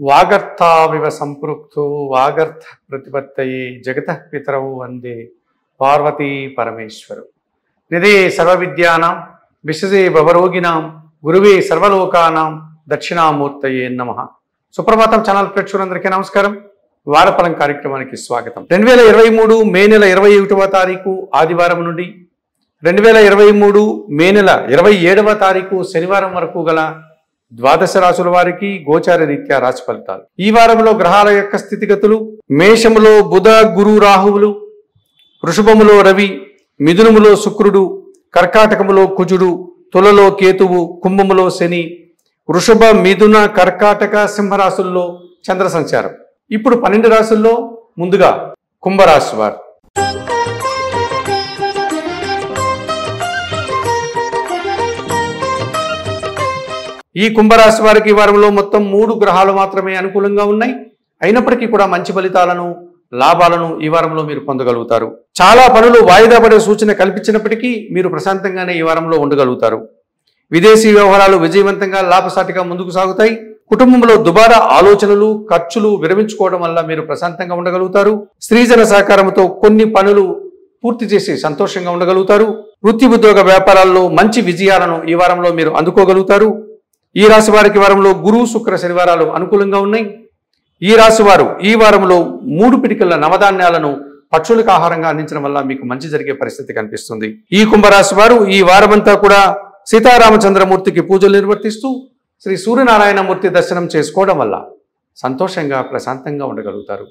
వాగర్థావివ సంపృక్తో వాగర్థ ప్రతిపత్తయే జగత పితరవు వందే పార్వతీ పరమేశ్వరు. నిదే సర్వవిద్యానాం విశజే భవరోగినాం గురువే సర్వలోకానాం దక్షిణామూర్తయే నమ. సుప్రభాతం ఛానల్ ప్రేక్షకులందరికీ నమస్కారం. వారఫలం కార్యక్రమానికి స్వాగతం. రెండు వేల ఇరవై మూడు మే నెల ఇరవై ఒకటవ తారీఖు ఆదివారం నుండి రెండు వేల ఇరవై మూడు మే నెల ఇరవై ఏడవ తారీఖు శనివారం వరకు గల ద్వాదశ రాశుల వారికి గోచార రీత్యా రాశి ఫలితాలు. ఈ వారంలో గ్రహాల యొక్క స్థితిగతులు మేషములో బుధ గురు రాహువులు వృషభములో రవి మిథునములో శుక్రుడు కర్కాటకములో కుజుడు తులలో కేతువు కుంభములో శని వృషభ మిథున కర్కాటక సింహరాశుల్లో చంద్ర సంచారం. ఇప్పుడు పన్నెండు రాశుల్లో ముందుగా కుంభరాశి వారు. ఈ కుంభరాశి వారికి ఈ వారంలో మొత్తం మూడు గ్రహాలు మాత్రమే అనుకూలంగా ఉన్నాయి. అయినప్పటికీ కూడా మంచి ఫలితాలను లాభాలను ఈ వారంలో మీరు పొందగలుగుతారు. చాలా పనులు వాయిదా పడే సూచన కల్పించినప్పటికీ మీరు ప్రశాంతంగానే ఈ వారంలో ఉండగలుగుతారు. విదేశీ వ్యవహారాలు విజయవంతంగా లాభసాటిగా ముందుకు సాగుతాయి. కుటుంబంలో దుబారా ఆలోచనలు ఖర్చులు విరమించుకోవడం వల్ల మీరు ప్రశాంతంగా ఉండగలుగుతారు. స్త్రీజన సహకారంతో కొన్ని పనులు పూర్తి చేసి సంతోషంగా ఉండగలుగుతారు. వృత్తి ఉద్యోగ వ్యాపారాల్లో మంచి విజయాలను ఈ వారంలో మీరు అందుకోగలుగుతారు. ఈ రాశి వారికి వారంలో గురు శుక్ర శనివారాలు అనుకూలంగా ఉన్నాయి. ఈ రాశి వారు ఈ వారంలో మూడు పిడికల నవధాన్యాలను పక్షులకు ఆహారంగా అందించడం వల్ల మీకు మంచి జరిగే పరిస్థితి కనిపిస్తుంది. ఈ కుంభరాశి వారు ఈ వారమంతా కూడా సీతారామచంద్రమూర్తికి పూజలు నిర్వర్తిస్తూ శ్రీ సూర్యనారాయణమూర్తి దర్శనం చేసుకోవడం వల్ల సంతోషంగా ప్రశాంతంగా ఉండగలుగుతారు.